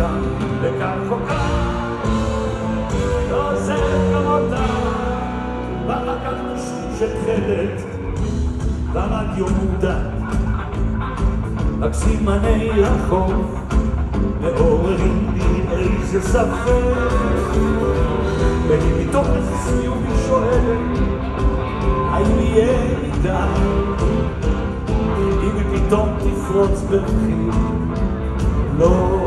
כאן וכאן כל כך לא עוזר כמותה ברקנו של תכלת ברדיו מודע. רק סימני רחוב מעוררים בי איזה ספק. ומתוך איזה סיום היא שואלת האם יהיה לי די אם היא פתאום תפרוץ בבכי לא